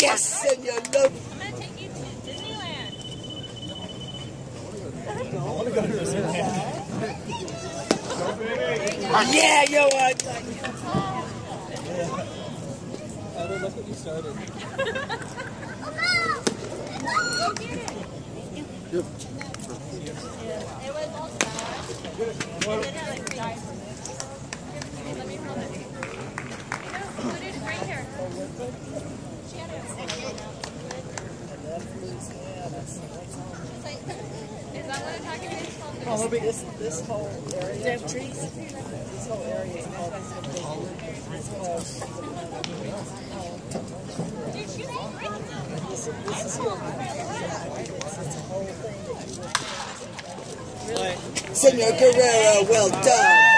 Yes, senor. No. I'm gonna take you to Disneyland. Yeah, yo. What you started. Go it. It was all sour. That what? It's called Oh, look at this, this whole area. They have trees? This whole area is called, it's called, Senor Guerrero, well done.